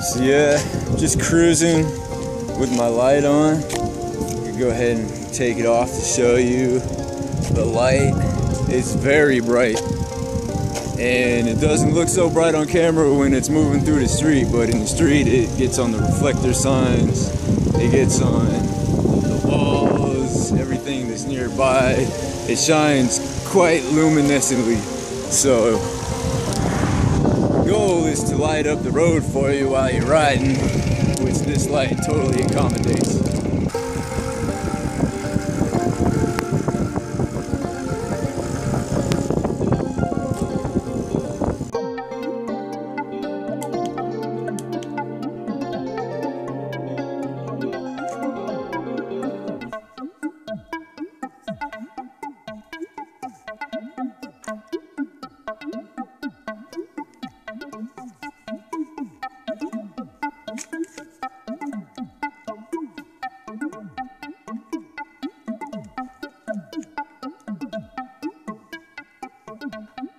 So yeah, just cruising with my light on. Go ahead and take it off to show you the light. It's very bright. And it doesn't look so bright on camera when it's moving through the street, but in the street it gets on the reflector signs, it gets on the walls, everything that's nearby. It shines quite luminescently. So goal is to light up the road for you while you're riding, which this light totally accommodates. Mm-hmm.